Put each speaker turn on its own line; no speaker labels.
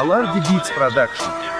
Аларди Beats Production.